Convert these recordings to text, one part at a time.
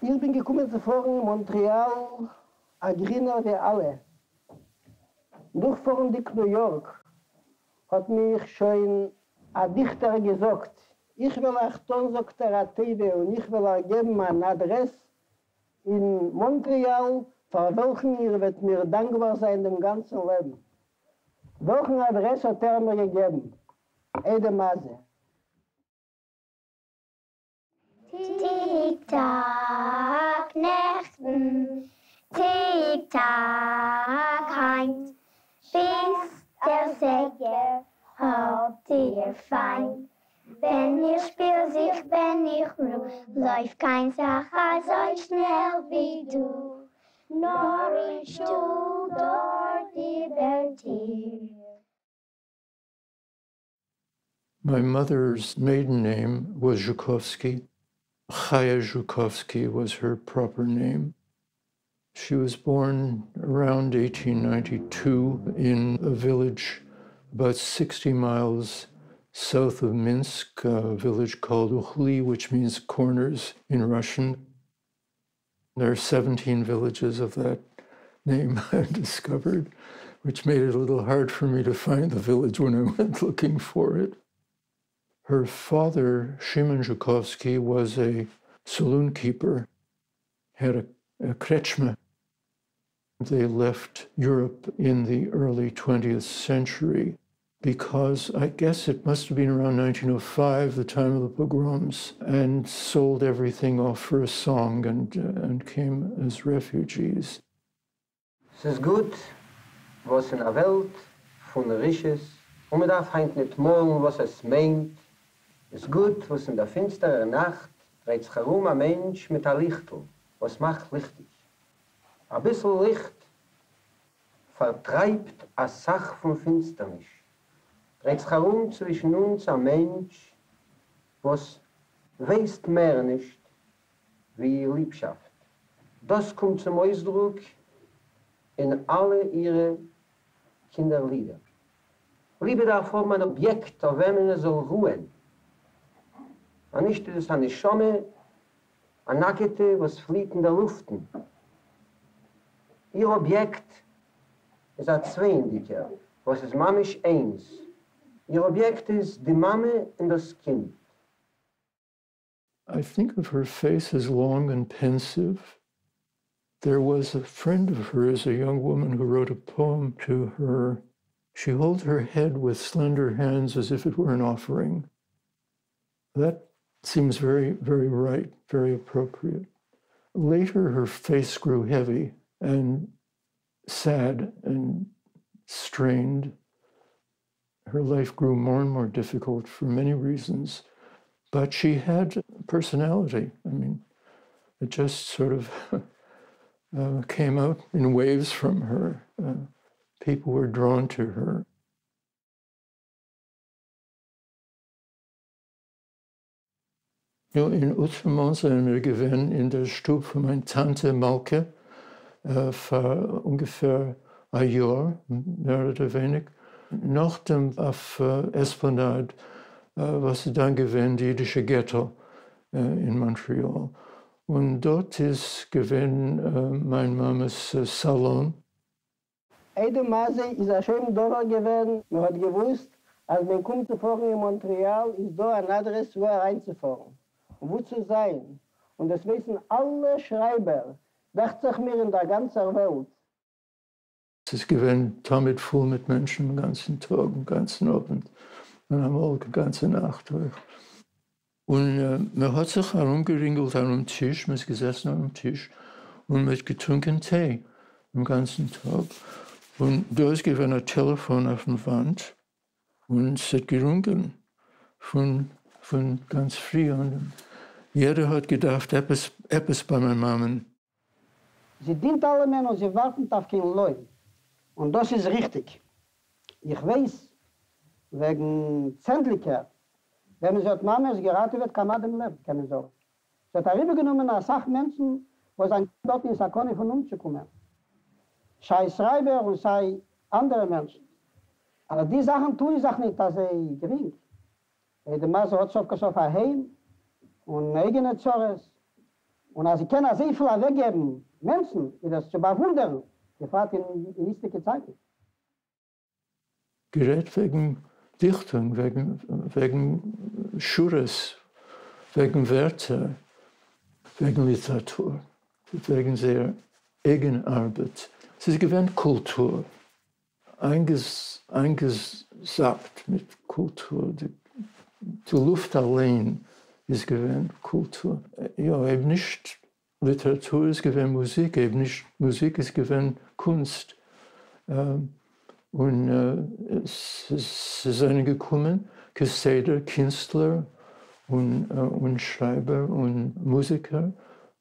Ich bin gekommen zu fahren in Montreal, a griner wie alle. Durchfahren durch New York hat mich schon ein Dichter gesagt, ich will euch tun, sagt er, Atebe, und ich will euch geben mein Adress in Montreal, für welchen ihr wird mir dankbar sein dem ganzen Leben. Welchen Adress hat er mir gegeben? Ede Maze. Tick-Tack, Nächten, Tick-Tack, Heint, bis der Säger habt ihr fein. Wenn ihr ich ruh, läuft kein so schnell wie du. Nor. My mother's maiden name was Zhukovsky. Chaya Zhukovsky was her proper name. She was born around 1892 in a village about 60 miles south of Minsk, a village called Ukhli, which means corners in Russian. There are 17 villages of that name I discovered, which made it a little hard for me to find the village when I went looking for it. Her father, Shimon Zhukovsky, was a saloon keeper, had a, a krechma. They left Europe in the early 20th century because I guess it must have been around 1905, the time of the pogroms, and sold everything off for a song and, uh, and came as refugees. Es gut, was in der Welt von Risches, und man darf heint nicht morgen, was es meint. Es gut, was in der finsteren Nacht dreht sich herum ein Mensch mit einem Lichtel, was macht lichtig. Ein bisschen Licht vertreibt eine Sache von Finsternis. Dreht sich herum zwischen uns ein Mensch, was weiß mehr nicht wie Liebschaft. Das kommt zum Ausdruck in alle ihre Kinderlieder. Liebe darf haben ein Objekt, auf dem man soll ruhen. Und nicht ist es eine Schomme, was in der Luft. Ihr Objekt ist ein was ist mamisch eins. Ihr Objekt ist die Mame und das Kind. I think of her face as long and pensive. There was a friend of hers, a young woman, who wrote a poem to her. She holds her head with slender hands as if it were an offering. That seems very, very right, very appropriate. Later, her face grew heavy and sad and strained. Her life grew more and more difficult for many reasons, but she had personality. I mean, it just sort of uh, came out in waves from her. Uh, people were drawn to her. Ja, in wir gewesen in der Stube von meiner Tante Malke äh, für ungefähr ein Jahr, mehr oder weniger. Nach dem auf äh, Esplanade, äh, was dann gewesen, die jüdische Ghetto äh, in Montreal. Und dort ist gewesen äh, mein Mamas äh, Salon. Eide Maze ist ein schöner Dorf gewesen. Man hat gewusst, als man kommt zu in Montreal, ist da ein wo er reinzufahren. Wo zu sein. Und das wissen alle Schreiber, dachte sich mir in der ganzen Welt. Es ist gewesen damit voll mit Menschen den ganzen Tag, den ganzen Abend. Und am Morgen, die ganze Nacht. Und äh, man hat sich herumgeringelt an einem Tisch, man ist gesessen an einem Tisch und man hat getrunken Tee den ganzen Tag. Und da ist gewesen ein Telefon auf der Wand und es hat gerungen von, von ganz früh. Und jeder hat gedacht, etwas, etwas bei meiner Mama. Sie dient alle Männer, sie warten auf kein Leu. Und das ist richtig. Ich weiß, wegen Zendlicher, wenn sie hat Mama es geraten wird, kann man dem Leben, keine Sorge. Sie hat darüber genommen, als acht Menschen, wo es ein dort in Sakone von uns zu kommen. Sei Schreiber und sei andere Menschen. Aber die Sachen tue ich auch nicht, dass sie gering. Der Maße hat so auf ein Heim und eigene Zores. Und als ich kenne, sehr weggeben, Menschen, die das zu bewundern, gefragt in, in nächste Zeiten. Gerät wegen Dichtung, wegen, wegen Schures, wegen Werte, wegen Literatur, wegen sehr Eigenarbeit. Es ist gewähnt Kultur, einges, eingesagt mit Kultur. Die, die Luft allein ist gewähnt Kultur. Ja, eben nicht Literatur ist gewähnt Musik, eben nicht Musik ist gewähnt Kunst. Ähm, und äh, es, es eine gekommen, Geseder, Künstler und, äh, und Schreiber und Musiker.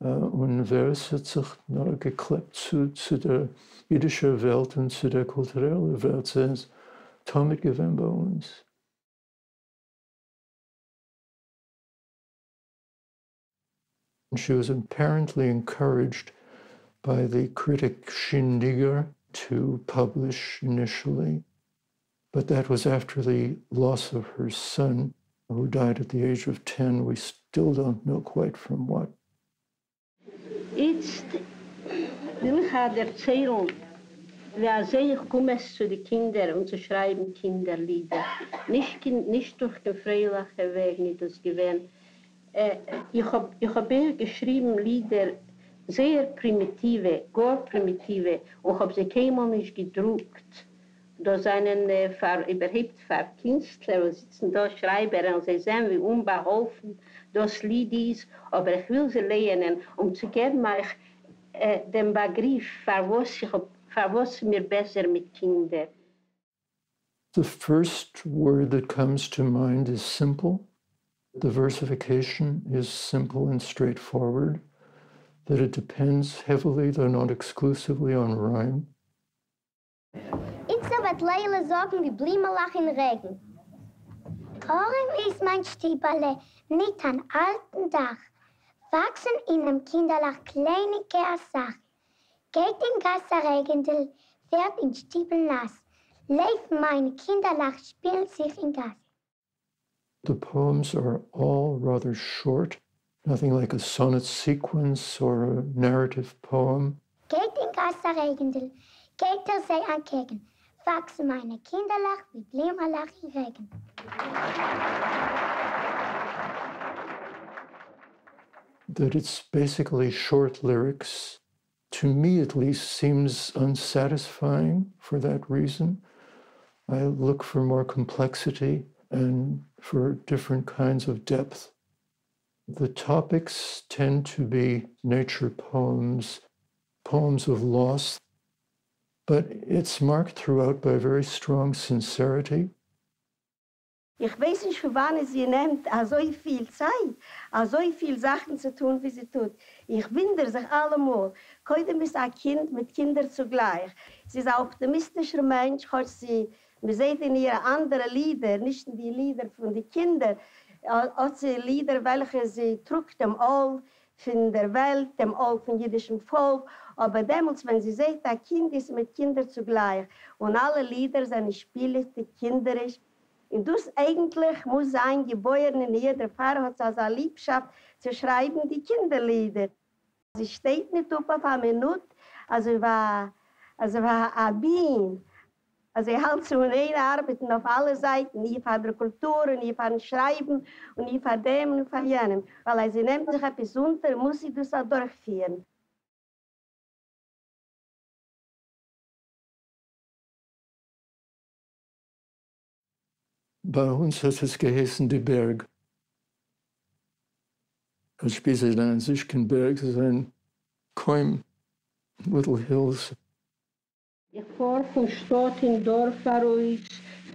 Äh, und Vers hat sich geklebt zu, zu der jüdischen Welt und zu der kulturellen Welt. Damit gewesen bei uns. And she was apparently encouraged by the critic Schindiger to publish initially, but that was after the loss of her son, who died at the age of 10. We still don't know quite from what. Will ich halt erzählen, wie sehr ich komme zu den Kindern und zu schreiben Kinderlieder. Nicht, nicht durch den freilichen Weg, nicht das Gewinn. Äh, ich habe ich hab geschrieben Lieder, sehr primitive, gar primitive, und habe sie keinmal nicht gedruckt. Da sind äh, überhaupt für Künstler, die sitzen da, Schreiber, und sie sehen, wie unbeholfen das Lied ist, aber ich will sie lernen, um zu geben euch äh, den Begriff, für was, ich, für was mir besser mit Kindern. The first word that comes to mind is simple. The versification is simple and straightforward, that it depends heavily, though not exclusively, on rhyme. Ich so wird Leila sagen, wie Blimelach in Regen. Orem ist mein Stieberle, nicht an alten Dach. Wachsen in einem Kinderlach kleine Gersach. Geht in Gasserregendel, wird in Stiebel nass. Leif meine Kinderlach, spielt sich in Gas. The poems are all rather short, nothing like a sonnet sequence or a narrative poem. Geht in Gasserregendel, geht sei ankegen. Wachsen meine Kinderlach wie Regen. that it's basically short lyrics, to me at least, seems unsatisfying for that reason. I look for more complexity and for different kinds of depth. The topics tend to be nature poems, poems of loss, but it's marked throughout by very strong sincerity Ich weiß nicht, für wann sie nimmt ah, so viel Zeit, ah, so viel Sachen zu tun, wie sie tut. Ich wundere sich allemal. Heute ist ein Kind mit Kindern zugleich. Sie ist ein optimistischer Mensch, hat sie, wir sehen in ihren anderen Lieder, nicht die Lieder von den Kindern, hat sie Lieder, welche sie trug dem All von der Welt, dem All von jüdischem Volk. Aber damals, wenn sie sieht, ein Kind ist mit Kindern zugleich und alle Lieder sind spielig, kinderisch, Und das eigentlich muss sein, geboren in jeder Pfarrer hat es als Liebschaft zu schreiben, die Kinderlieder. Sie steht nicht auf eine Minute, also war, also war ein Bien. Also ich halte zu einer Arbeiten auf alle Seiten, nie für die Kultur, nie für das Schreiben, und nie für dem, nie für jenem. Weil sie nimmt sich etwas unter, muss sie das auch durchführen. Bei uns hat es geheißen, die Berg. Das Spieße an sich kein Berg, es ist ein Coim, Little Hills. Ich fahre von Stadt in Dorf heraus,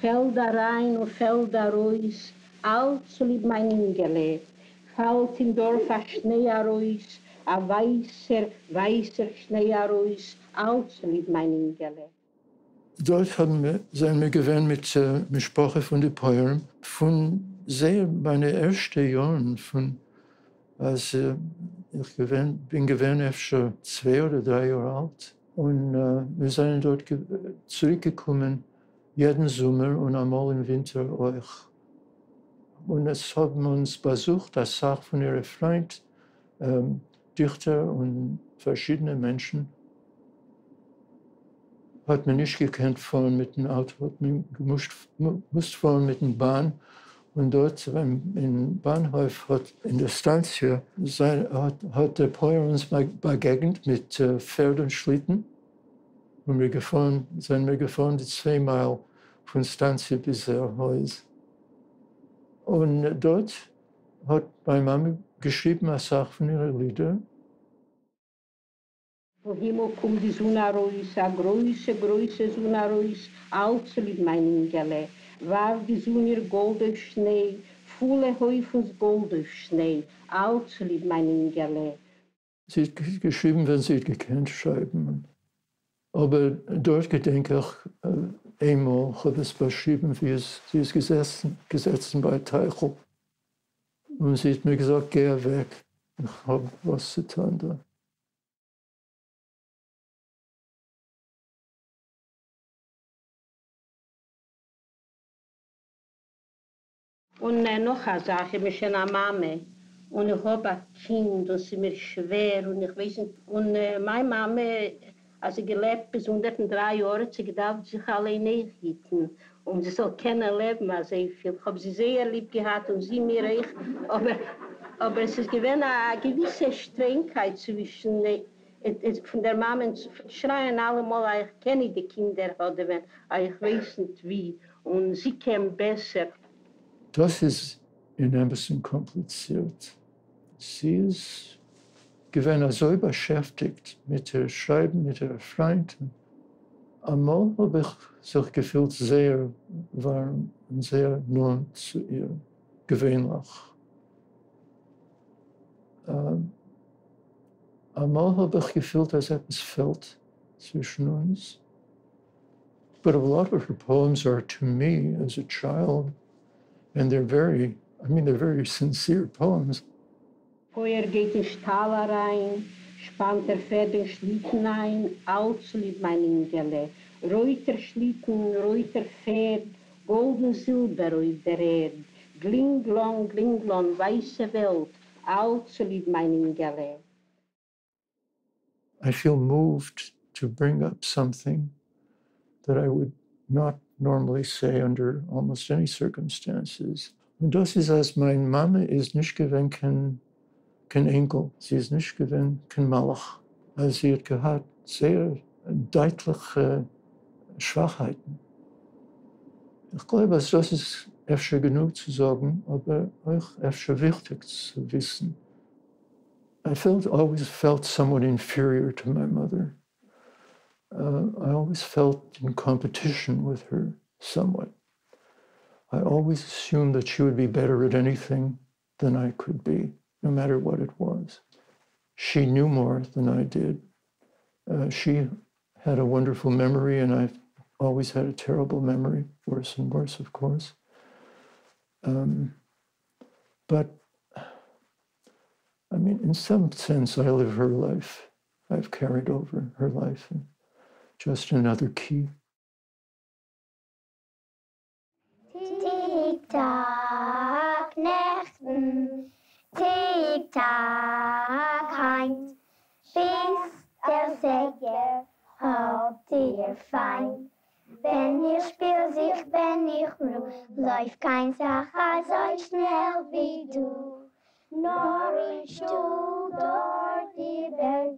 Felder rein und Felder raus, allzu lieb mein Ingele. Fällt in Dorf ein Schnee heraus, ein weißer, weißer Schnee heraus, allzu lieb mein Ingele. Dort haben wir, sind wir gewöhnt mit äh, Sprache von den Poem von sehr meine ersten Jahren von als äh, ich gewöhnt, bin gewöhnt schon zwei oder drei Jahre alt und äh, wir sind dort ge zurückgekommen jeden Sommer und einmal im Winter auch und es haben uns besucht das sagt von ihrem Freund ähm, Dichter und verschiedene Menschen. Hat man nicht gekannt fahren mit dem Auto, hat man gemusst, musste fahren mit dem Bahn. Und dort im Bahnhof hat in der Stanzie sein, hat, hat der Päuer uns begegnet mit äh, Pferd und Schlitten. Und wir gefahren, sind wir gefahren die zwei Meilen von Stanzie bis Haus. Und dort hat meine Mama geschrieben eine Sache von ihren Liedern. Vom Himmel Sonne raus, eine große, große Sonne raus, alt lieb mein Ingele. War die Sonne ihr Gold auf Schnee, volle Häufens Gold auf Schnee, alt lieb mein Ingele. Sie hat geschrieben, wenn sie gekannt schreiben. Aber dort gedenke ich, äh, einmal habe es beschrieben, wie es, sie ist gesessen, gesessen bei Teichel. Und sie hat mir gesagt, geh weg, ich habe was zu tun da. Und äh, noch eine Sache, ich bin schon eine Mama. Und ich habe ein Kind, und es ist mir schwer. Und ich weiß nicht, und äh, meine Mama, als sie gelebt bis unter den drei Jahren, sie gedacht, sich alleine hitten. Und sie soll kennen leben, also ich habe sie sehr lieb gehabt und sie mir ich. Aber, aber es ist gewesen eine gewisse Strengheit zwischen äh, von der Mama schreien alle mal, ich kenne die Kinder, oder wenn, ich weiß nicht wie. Und sie kämen besser. Das ist in bisschen kompliziert. Sie ist gewesen so beschäftigt mit dem Schreiben, mit der Freunden. Einmal habe ich sich gefühlt sehr warm und sehr nah zu ihr, gewöhnlich. Ähm, einmal habe ich gefühlt, als etwas fällt zwischen uns. But a lot of her poems are to me as a child and they're very, I mean, they're very sincere poems. Feuer geht in Stahl rein, spannt der Pferd in Schlitten ein, lieb mein Ingele. Reuter Schlitten, Reuter Pferd, golden Silber auf der Erd. Glinglong, glinglong, weiße Welt, lieb mein Ingele. I feel moved to bring up something that I would not normally say under almost any circumstances. Und das ist, als meine Mama ist nicht gewesen kein, kein Enkel, sie ist nicht gewesen kein Malach. Also sie hat gehabt sehr deutliche uh, Schwachheiten. Ich glaube, das ist öfter genug zu sagen, aber auch öfter wichtig zu wissen. I felt, always felt somewhat inferior to my mother. Uh, I always felt in competition with her somewhat. I always assumed that she would be better at anything than I could be, no matter what it was. She knew more than I did. Uh, she had a wonderful memory, and I've always had a terrible memory, worse and worse, of course. Um, but I mean, in some sense, I live her life. I've carried over her life. And just another key. Tick tock, Nächten, mm, tick tock, Heinz, bis der Säger habt ihr fein. Wenn ihr spielt sich, wenn ich ruh, läuft kein Sache so schnell wie du. Nor ich du dort über.